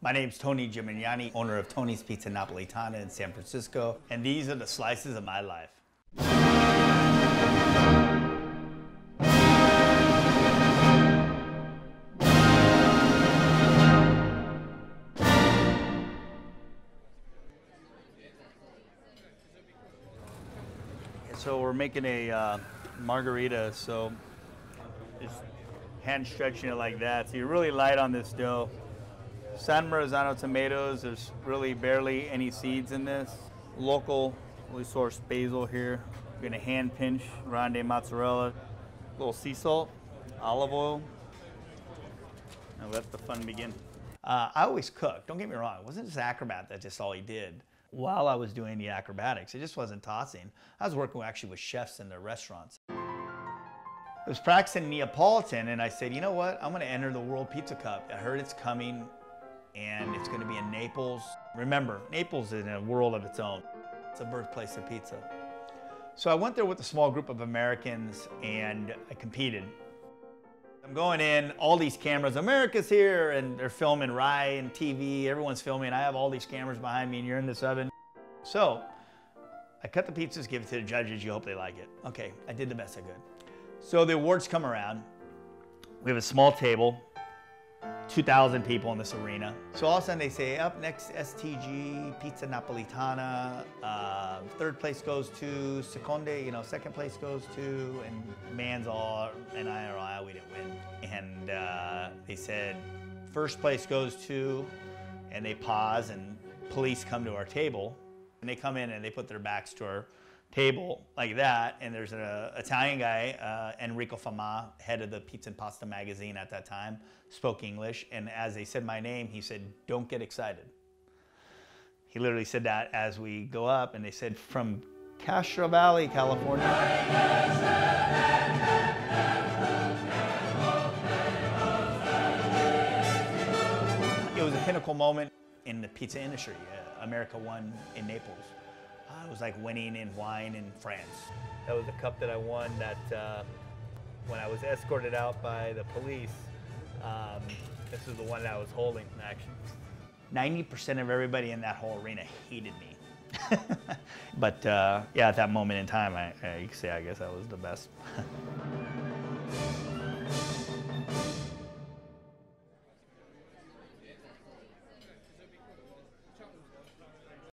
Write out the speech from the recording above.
My name's Tony Gemignani, owner of Tony's Pizza Napolitana in San Francisco, and these are the slices of my life. So we're making a uh, margherita, so just hand stretching it like that. So you're really light on this dough. San Marzano tomatoes, there's really barely any seeds in this. Local, we sourced basil here. We're gonna hand pinch grande mozzarella, a little sea salt, olive oil, and let the fun begin. Uh, I always cook, don't get me wrong. It wasn't just acrobat, that's just all he did. While I was doing the acrobatics, it just wasn't tossing. I was working actually with chefs in their restaurants. I was practicing Neapolitan and I said, you know what? I'm gonna enter the World Pizza Cup. I heard it's coming and it's gonna be in Naples. Remember, Naples is in a world of its own. It's a birthplace of pizza. So I went there with a small group of Americans and I competed. I'm going in, all these cameras, America's here, and they're filming Rai and TV, everyone's filming. I have all these cameras behind me and you're in this oven. So I cut the pizzas, give it to the judges, you hope they like it. Okay, I did the best I could. So the awards come around. We have a small table, 2,000 people in this arena. So all of a sudden they say, up next, STG, Pizza Napolitana. Uh, third place goes to Seconde, you know, second place goes to, and man's all, and I, I we didn't win. And uh, they said, first place goes to, and they pause, and police come to our table, and they come in and they put their backs to our table like that, and there's an Italian guy, uh, Enrico Fama, head of the Pizza and Pasta magazine at that time, spoke English, and as they said my name, he said, don't get excited. He literally said that as we go up, and they said, from Castro Valley, California. It was a pinnacle moment in the pizza industry. Uh, America won in Naples. Uh, it was like winning in wine in France. That was a cup that I won that uh, when I was escorted out by the police, um, this is the one that I was holding actually. 90% of everybody in that whole arena hated me. but uh, yeah, at that moment in time, I, I, you can say I guess I was the best.